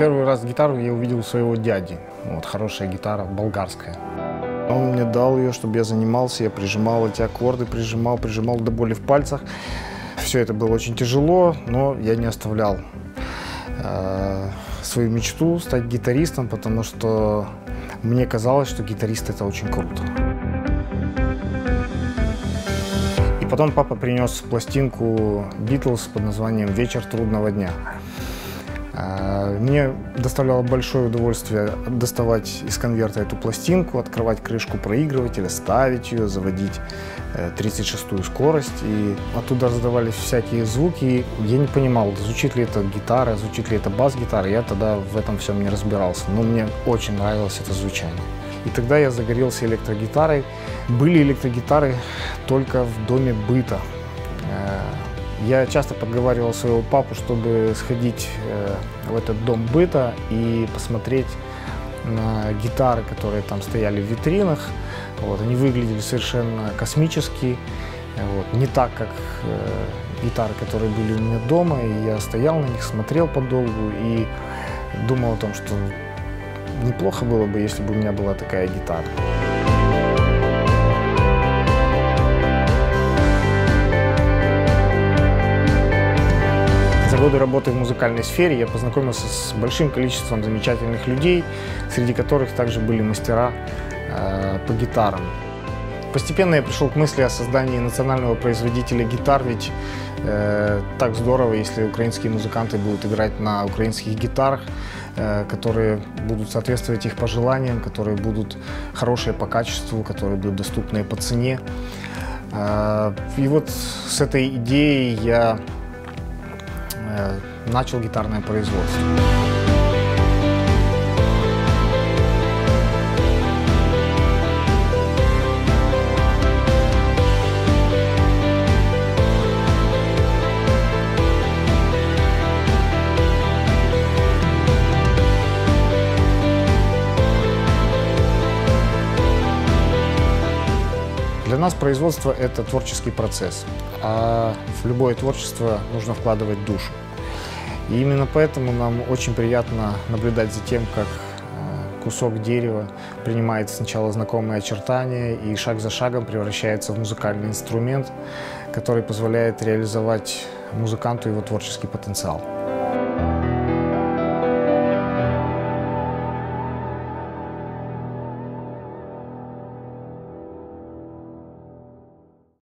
Первый раз гитару я увидел у своего дяди. Вот, хорошая гитара, болгарская. Он мне дал ее, чтобы я занимался, я прижимал эти аккорды, прижимал, прижимал до боли в пальцах. Все это было очень тяжело, но я не оставлял э, свою мечту стать гитаристом, потому что мне казалось, что гитарист это очень круто. И потом папа принес пластинку Битлз под названием «Вечер трудного дня». А, Мне доставляло большое удовольствие доставать из конверта эту пластинку, открывать крышку проигрывателя, ставить ее, заводить э, 36-ю скорость. И оттуда раздавались всякие звуки. Я не понимал, звучит ли это гитара, звучит ли это бас-гитара. Я тогда в этом всем не разбирался. Но мне очень нравилось это звучание. И тогда я загорелся электрогитарой. Были электрогитары только в доме быта. Я часто подговаривал своего папу, чтобы сходить э, в этот дом быта и посмотреть на гитары, которые там стояли в витринах. Вот, они выглядели совершенно космически, вот, не так, как э, гитары, которые были у меня дома. И я стоял на них, смотрел подолгу и думал о том, что неплохо было бы, если бы у меня была такая гитара. Годы работы в музыкальной сфере я познакомился с большим количеством замечательных людей, среди которых также были мастера э, по гитарам. Постепенно я пришел к мысли о создании национального производителя гитар, ведь э, так здорово, если украинские музыканты будут играть на украинских гитарах, э, которые будут соответствовать их пожеланиям, которые будут хорошие по качеству, которые будут доступные по цене. Э, и вот с этой идеей я начал гитарное производство. Для нас производство – это творческий процесс, а в любое творчество нужно вкладывать душу. И именно поэтому нам очень приятно наблюдать за тем, как э, кусок дерева принимает сначала знакомые очертания и шаг за шагом превращается в музыкальный инструмент, который позволяет реализовать музыканту его творческий потенциал.